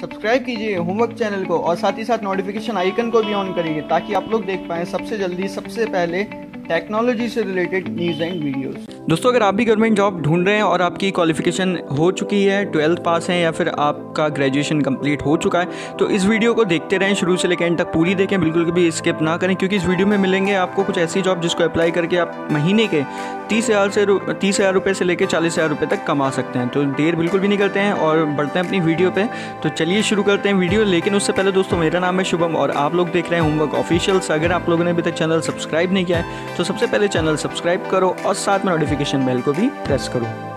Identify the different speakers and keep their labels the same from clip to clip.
Speaker 1: Subscribe कीजिए homework channel को और साथ ही साथ नोटिफिकेशन आइकन को भी ऑन करिए ताकि आप लोग देख पाएँ सबसे जल्दी, सबसे पहले टेक्नोलॉजी से रिलेटेड न्यूज़ एंड वीडियोस
Speaker 2: दोस्तों, अगर आप भी गवर्नमेंट जॉब ढूंढ रहे हैं और आपकी क्वालिफिकेशन हो चुकी है ट्वेल्थ पास है या फिर आपका ग्रेजुएशन कंप्लीट हो चुका है तो इस वीडियो को देखते रहें, शुरू से लेकर एंड तक पूरी देखें, बिल्कुल भी स्किप ना करें, क्योंकि इस वीडियो में मिलेंगे आपको कुछ ऐसी जॉब जिसको अप्लाई करके आप महीने के तीस हज़ार से तीस हज़ार रुपये से लेकर चालीस हज़ार रुपये तक कमा सकते हैं। तो देर बिल्कुल भी नहीं करते हैं और बढ़ते हैं अपनी वीडियो पर तो चलिए शुरू करते हैं वीडियो लेकिन उससे पहले दोस्तों, मेरा नाम है शुभम और आप लोग देख रहे हैं होमवर्क ऑफिशियल्स अगर आप लोगों ने अभी तक चैनल सब्सक्राइब नहीं किया है तो सबसे पहले चैनल सब्सक्राइब करो और साथ में नोटिफिकेशन बेल को भी प्रेस करो।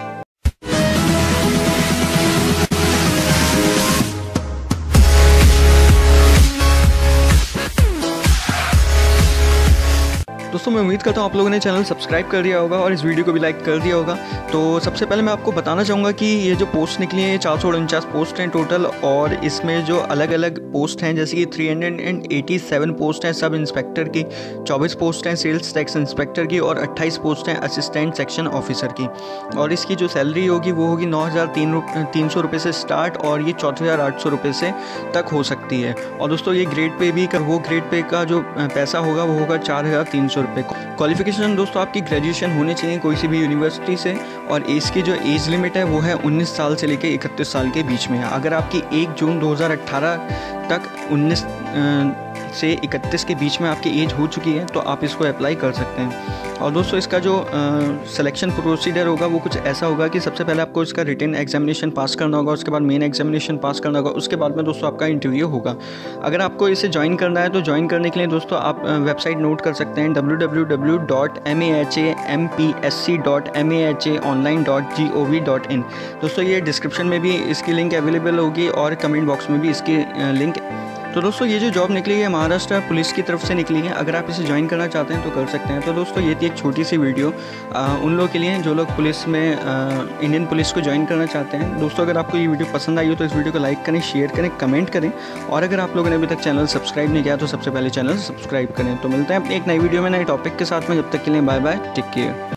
Speaker 2: दोस्तों, मैं उम्मीद करता हूँ आप लोगों ने चैनल सब्सक्राइब कर दिया होगा और इस वीडियो को भी लाइक कर दिया होगा। तो सबसे पहले मैं आपको बताना चाहूँगा कि ये जो पोस्ट निकली हैं चार सौ उनचास पोस्ट हैं टोटल और इसमें जो अलग अलग पोस्ट हैं, जैसे कि three hundred and eighty seven post हैं सब इंस्पेक्टर की, चौबीस पोस्ट हैं सेल्स टैक्स इंस्पेक्टर की और अट्ठाईस पोस्ट हैं असिस्टेंट सेक्शन ऑफिसर की। और इसकी जो सैलरी होगी, वो होगी नौ हज़ार तीन तीन सौ रुपये से स्टार्ट और ये चौथे हज़ार आठ सौ रुपये से तक हो सकती है। और दोस्तों, ये ग्रेड पे भी, वो ग्रेड पे का जो पैसा होगा, वो होगा चार हज़ार तीन सौ रुपये क्वालिफिकेशन दोस्तों, आपकी ग्रेजुएशन होने चाहिए कोई सी भी यूनिवर्सिटी से और इसकी जो एज लिमिट है, वो है 19 साल से लेकर इकतीस साल के बीच में अगर आपकी एक जून 2018 तक 19 से 31 के बीच में आपकी एज हो चुकी है तो आप इसको अप्लाई कर सकते हैं। और दोस्तों, इसका जो सिलेक्शन प्रोसीजर होगा, वो कुछ ऐसा होगा कि सबसे पहले आपको इसका रिटर्न एग्जामिनेशन पास करना होगा, उसके बाद मेन एग्जामिनेशन पास करना होगा, उसके बाद में दोस्तों आपका इंटरव्यू होगा। अगर आपको इसे ज्वाइन करना है तो ज्वाइन करने के लिए दोस्तों आप वेबसाइट नोट कर सकते हैं W W W dot M H A M P S C dot M A H A online dot G O V dot in दोस्तों, ये डिस्क्रिप्शन में भी इसकी लिंक अवेलेबल होगी और कमेंट बॉक्स में भी इसकी लिंक तो दोस्तों ये जो जॉब निकली है महाराष्ट्र पुलिस की तरफ़ से निकली है अगर आप इसे ज्वाइन करना चाहते हैं तो कर सकते हैं। तो दोस्तों ये थी एक छोटी सी वीडियो आ, उन लोगों के लिए जो लोग पुलिस में आ, इंडियन पुलिस को ज्वाइन करना चाहते हैं। दोस्तों अगर आपको ये वीडियो पसंद आई हो तो इस वीडियो को लाइक करें शेयर करें कमेंट करें। और अगर आप लोगों ने अभी तक चैनल सब्सक्राइब नहीं किया तो सबसे पहले चैनल सब्सक्राइब करें। तो मिलते हैं एक नई वीडियो में नए टॉपिक के साथ में। जब तक के लिए बाय बाय टेक केयर